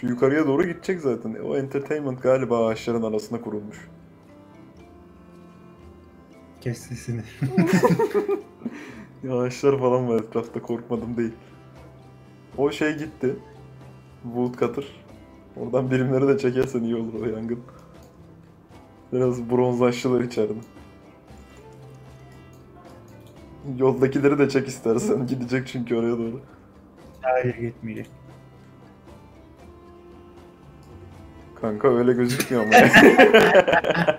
Şu yukarıya doğru gidecek zaten. O entertainment galiba ağaçların arasına kurulmuş. Kes sesini. Ya ağaçlar falan var etrafta korkmadım değil. O şey gitti. Woodcutter. Oradan birimleri de çekersen iyi olur o yangın. Biraz bronzlaştılar içeride. Yoldakileri de çek istersen. Gidecek çünkü oraya doğru. Hayır gitmeyecek. Kanka öyle gözükmüyor ama.